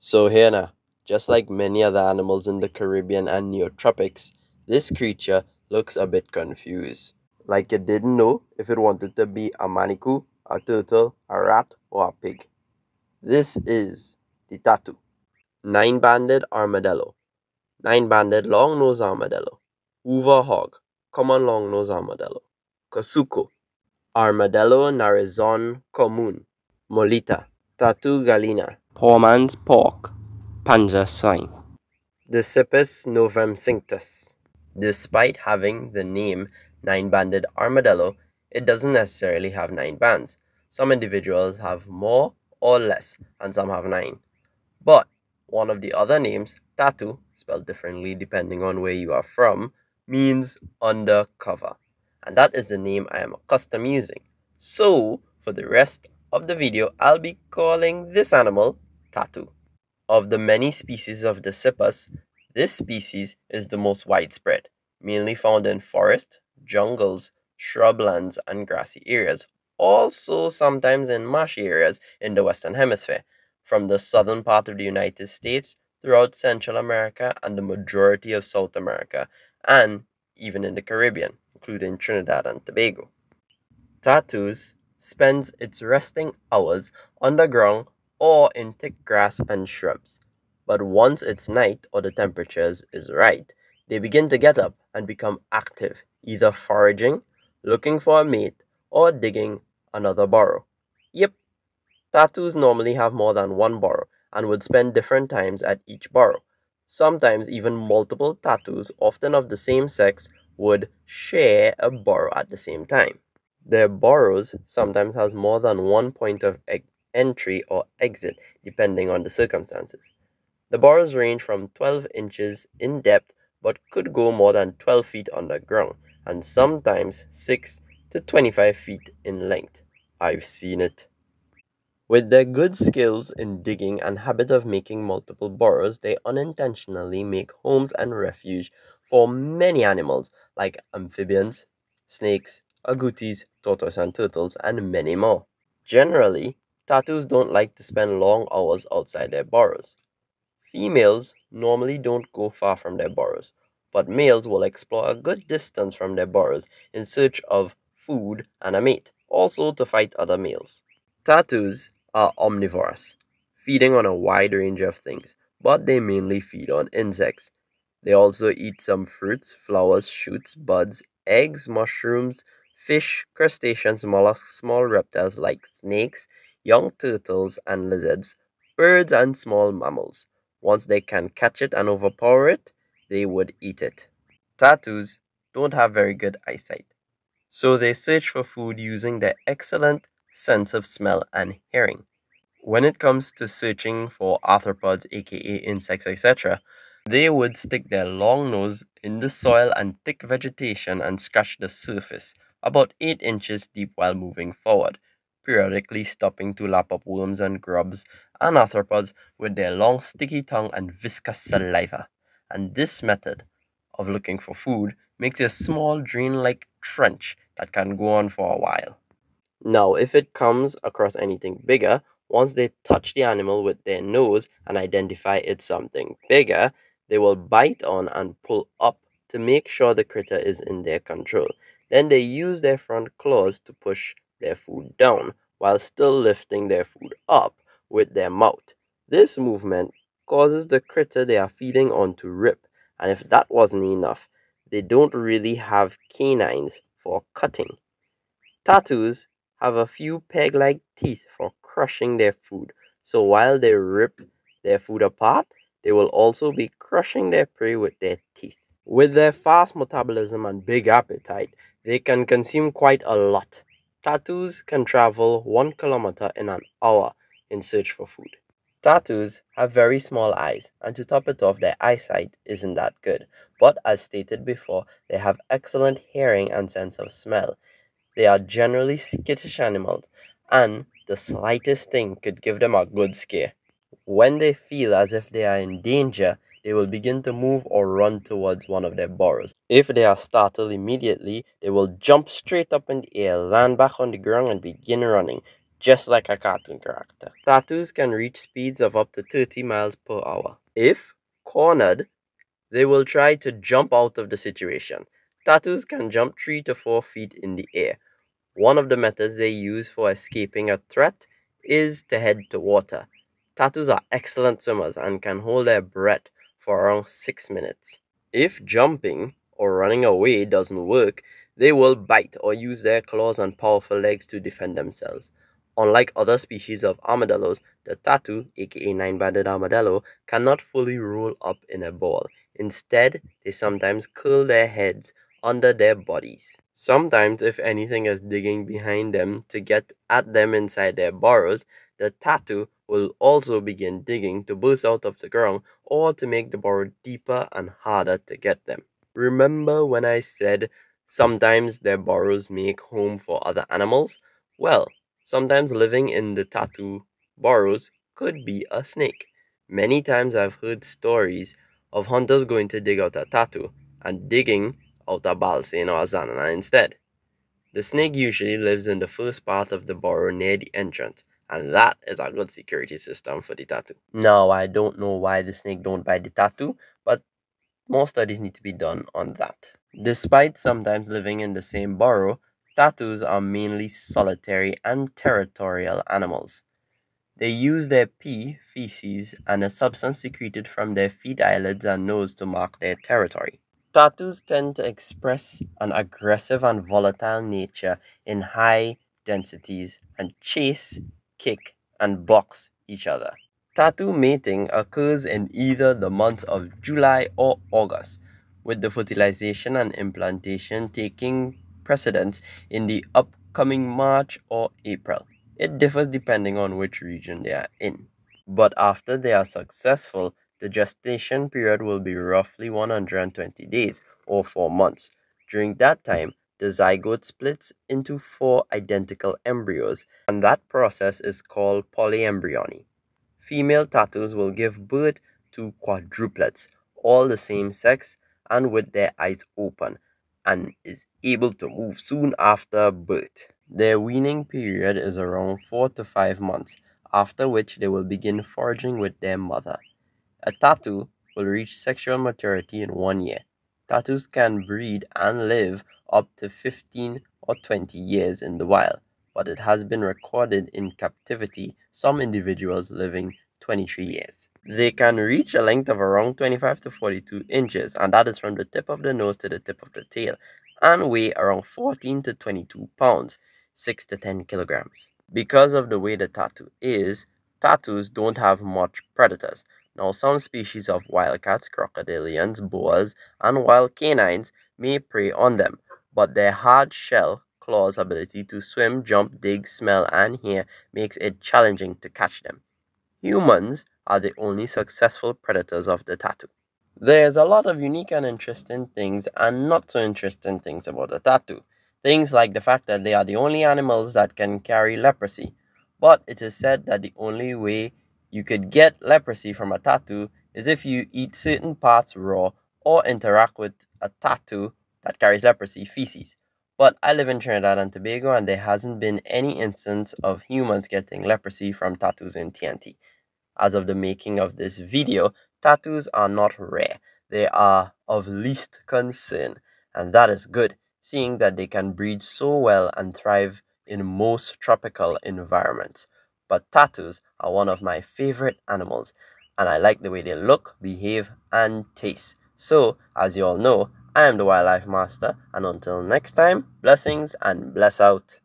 So here now, just like many other animals in the Caribbean and Neotropics, this creature looks a bit confused. Like it didn't know if it wanted to be a manicou, a turtle, a rat, or a pig. This is the tattoo. Nine-banded armadillo. Nine-banded long-nosed armadillo. Hoover hog. Common long-nosed armadillo. Kasuko. Armadillo narizon común. Molita. Tatu gallina. Poor man's pork. Panza swine. Dasypus novemcinctus. Despite having the name nine-banded armadillo, it doesn't necessarily have nine bands. Some individuals have more or less, and some have nine. But one of the other names, tattoo, spelled differently depending on where you are from, means undercover. And that is the name I am accustomed using. So, for the rest of the video, I'll be calling this animal Tattoo. Of the many species of Dasypus, this species is the most widespread, mainly found in forest, jungles, shrublands, and grassy areas, also sometimes in marshy areas in the Western Hemisphere, from the southern part of the United States throughout Central America and the majority of South America, and even in the Caribbean, including Trinidad and Tobago. Tattoos spends its resting hours underground or in thick grass and shrubs. But once it's night or the temperatures is right, they begin to get up and become active, either foraging, looking for a mate, or digging another burrow. Yep, tattoos normally have more than one burrow and would spend different times at each burrow. Sometimes even multiple tattoos, often of the same sex, would share a burrow at the same time. Their burrows sometimes has more than one point of entry or exit depending on the circumstances. The burrows range from 12 inches in depth but could go more than 12 feet underground and sometimes 6 to 25 feet in length. I've seen it. With their good skills in digging and habit of making multiple burrows, they unintentionally make homes and refuge for many animals like amphibians, snakes, agoutis, tortoise and turtles, and many more. Generally, tattoos don't like to spend long hours outside their burrows. Females normally don't go far from their burrows, but males will explore a good distance from their burrows in search of food and a mate, also to fight other males. Tattoos are omnivorous, feeding on a wide range of things, but they mainly feed on insects. They also eat some fruits, flowers, shoots, buds, eggs, mushrooms, fish, crustaceans, mollusks, small reptiles like snakes, young turtles and lizards, birds and small mammals. Once they can catch it and overpower it, they would eat it. Tattoos don't have very good eyesight, so they search for food using their excellent sense of smell and hearing. When it comes to searching for arthropods, aka insects, etc., they would stick their long nose in the soil and thick vegetation and scratch the surface about 8 inches deep while moving forward, periodically stopping to lap up worms and grubs and arthropods with their long sticky tongue and viscous saliva. And this method of looking for food makes a small drain-like trench that can go on for a while. Now, if it comes across anything bigger, once they touch the animal with their nose and identify it's something bigger, they will bite on and pull up to make sure the critter is in their control. Then they use their front claws to push their food down while still lifting their food up with their mouth. This movement causes the critter they are feeding on to rip, and if that wasn't enough, they don't really have canines for cutting. Tattoos have a few peg-like teeth for crushing their food, so while they rip their food apart, they will also be crushing their prey with their teeth. With their fast metabolism and big appetite, they can consume quite a lot. Tattoos can travel one kilometer in an hour in search for food. Tattoos have very small eyes, and to top it off, their eyesight isn't that good. But as stated before, they have excellent hearing and sense of smell. They are generally skittish animals, and the slightest thing could give them a good scare. When they feel as if they are in danger, they will begin to move or run towards one of their burrows. If they are startled immediately, they will jump straight up in the air, land back on the ground, and begin running. just like a cartoon character. Tattoos can reach speeds of up to 30 miles per hour. If cornered, they will try to jump out of the situation. Tattoos can jump 3 to 4 feet in the air. One of the methods they use for escaping a threat is to head to water. Tattoos are excellent swimmers and can hold their breath for around 6 minutes. If jumping or running away doesn't work, they will bite or use their claws and powerful legs to defend themselves. Unlike other species of armadillos, the tattoo, aka nine-banded armadillo, cannot fully roll up in a ball. Instead, they sometimes curl their heads under their bodies. Sometimes, if anything is digging behind them to get at them inside their burrows, the tattoo will also begin digging to burst out of the ground or to make the burrow deeper and harder to get them. Remember when I said sometimes their burrows make home for other animals? Well, sometimes living in the tattoo burrows could be a snake. Many times I've heard stories of hunters going to dig out a tattoo and digging out a balsain or a zanana instead. The snake usually lives in the first part of the burrow near the entrance, and that is a good security system for the tattoo. Now, I don't know why the snake don't bite the tattoo, but more studies need to be done on that. Despite sometimes living in the same burrow, tattoos are mainly solitary and territorial animals. They use their pee, feces, and a substance secreted from their feet eyelids and nose to mark their territory. Tattoos tend to express an aggressive and volatile nature in high densities and chase, kick, and box each other. Tattoo mating occurs in either the months of July or August, with the fertilization and implantation taking precedence in the upcoming March or April. It differs depending on which region they are in. But after they are successful, the gestation period will be roughly 120 days or 4 months. During that time, the zygote splits into four identical embryos, and that process is called polyembryony. Female tattoos will give birth to quadruplets, all the same sex and with their eyes open, and is able to move soon after birth. Their weaning period is around 4 to 5 months, after which they will begin foraging with their mother. A tattoo will reach sexual maturity in one year. Tattoos can breed and live up to 15 or 20 years in the wild, but it has been recorded in captivity some individuals living 23 years. They can reach a length of around 25 to 42 inches, and that is from the tip of the nose to the tip of the tail, and weigh around 14 to 22 pounds. 6 to 10 kilograms. Because of the way the tattoo is, tattoos don't have much predators. Now, some species of wildcats, crocodilians, boas, and wild canines may prey on them, but their hard shell claws ability to swim, jump, dig, smell, and hear makes it challenging to catch them. Humans are the only successful predators of the tattoo. There's a lot of unique and interesting things and not so interesting things about the tattoo. Things like the fact that they are the only animals that can carry leprosy. But it is said that the only way you could get leprosy from a tattoo is if you eat certain parts raw or interact with a tattoo that carries leprosy feces. But I live in Trinidad and Tobago and there hasn't been any instance of humans getting leprosy from tattoos in TNT. As of the making of this video, tattoos are not rare. They are of least concern and that is good seeing that they can breed so well and thrive in most tropical environments. But tattoos are one of my favorite animals, and I like the way they look, behave, and taste. So, as you all know, I am the Wildlife Master, and until next time, blessings and bless out.